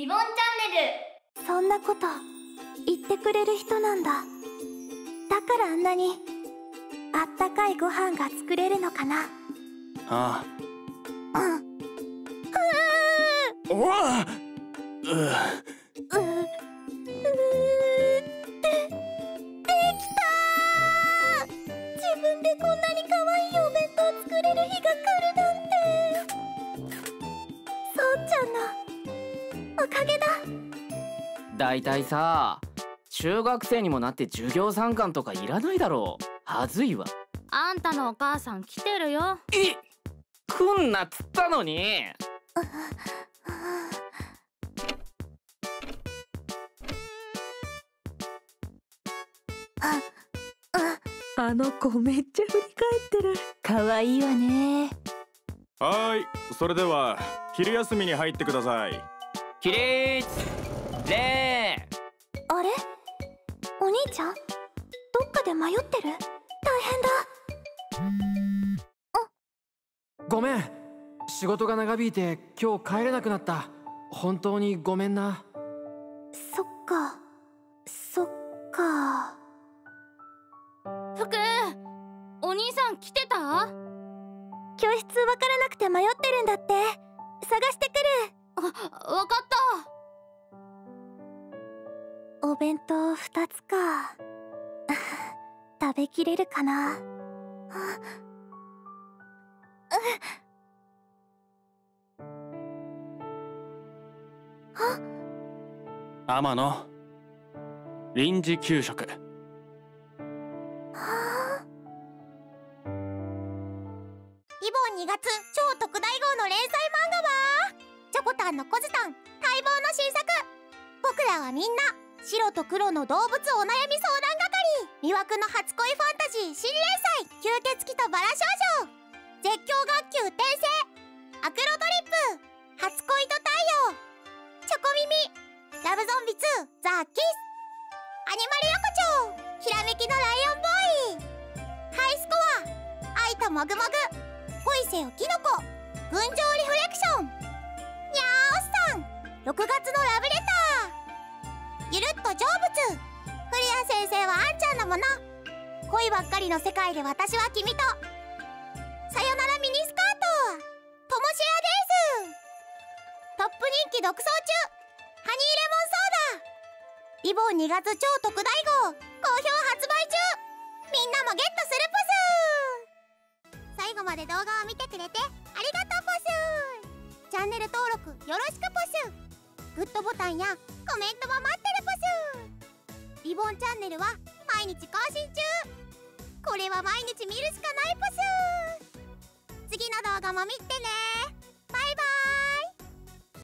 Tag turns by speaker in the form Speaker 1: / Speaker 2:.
Speaker 1: リボンチャンネル。
Speaker 2: そんなこと言ってくれる人なんだ。だからあんなにあったかいご飯が作れるのかな。
Speaker 3: あ
Speaker 2: う
Speaker 3: お
Speaker 2: かげだ。
Speaker 4: だいたいさ中学生にもなって授業参観とかいらないだろう。はずいわ。
Speaker 5: あんたのお母さん来てるよ。
Speaker 4: え来んなっつったのに。
Speaker 6: あの子めっちゃ振り返ってる。可愛いわね。
Speaker 3: はーいそれでは昼休みに入ってください
Speaker 4: 起立礼
Speaker 2: あれ？お兄ちゃん？どっかで迷ってる？大変だ。
Speaker 7: ごめん。仕事が長引いて今日帰れなくなった。本当にごめんな。
Speaker 2: そっか。そっか。
Speaker 5: 福お兄さん来てた？
Speaker 2: 教室わからなくて迷ってるんだって。探してくる
Speaker 5: あわかった。
Speaker 2: お弁当2つか。食べきれるかな。
Speaker 3: 天野。臨時給食。
Speaker 2: はあ
Speaker 8: リボン2月超特大号の連載漫画は？チョコタンのコズタン待望の新作。僕らはみんな白と黒の動物お悩み相談係。魅惑の初恋ファンタジー新連載吸血鬼とバラ少女。絶叫学級転生。アクロトリップ。初恋と太陽。チョコ耳。ラブゾンビ2ザ・キス。アニマル横丁。ひらめきのライオンボーイ。ハイスコア。愛ともぐもぐ恋せよキノコ。群青リフレクション。6月のラブレターゆるっと成仏フリア先生はあんちゃんのもの恋ばっかりの世界で私は君とさよならミニスカートともしやですトップ人気独走中ハニーレモンソーダリボン2月超特大号好評発売中みんなもゲットするポス最後まで動画を見てくれてありがとうポスチャンネル登録よろしくポスグッドボタンやコメントも待ってるポス。リボンチャンネルは毎日更新中。これは毎日見るしかないポス。次の動画も見てね。